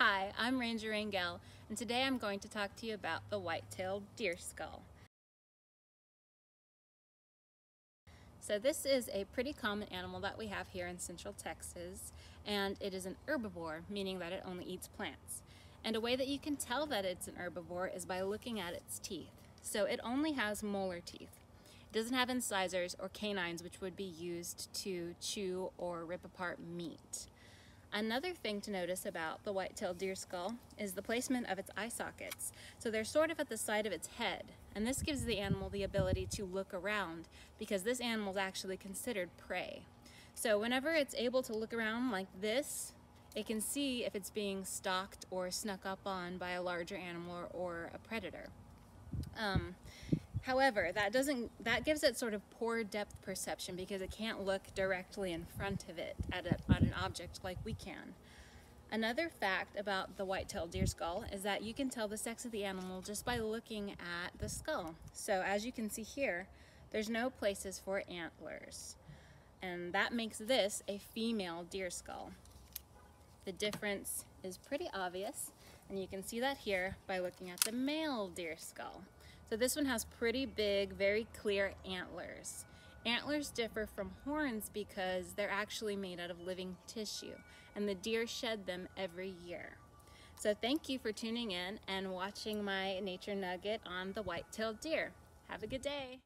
Hi, I'm Ranger Rangel, and today I'm going to talk to you about the white-tailed deer skull. So this is a pretty common animal that we have here in central Texas, and it is an herbivore, meaning that it only eats plants. And a way that you can tell that it's an herbivore is by looking at its teeth. So it only has molar teeth. It doesn't have incisors or canines, which would be used to chew or rip apart meat. Another thing to notice about the white-tailed deer skull is the placement of its eye sockets. So they're sort of at the side of its head, and this gives the animal the ability to look around because this animal is actually considered prey. So whenever it's able to look around like this, it can see if it's being stalked or snuck up on by a larger animal or a predator. Um, However, that doesn't that gives it sort of poor depth perception because it can't look directly in front of it at, a, at an object like we can. Another fact about the white-tailed deer skull is that you can tell the sex of the animal just by looking at the skull. So as you can see here, there's no places for antlers. And that makes this a female deer skull. The difference is pretty obvious, and you can see that here by looking at the male deer skull. So this one has pretty big, very clear antlers. Antlers differ from horns because they're actually made out of living tissue and the deer shed them every year. So thank you for tuning in and watching my nature nugget on the white-tailed deer. Have a good day.